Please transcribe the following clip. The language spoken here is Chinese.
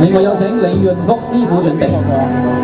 另外有请李润福师傅准备。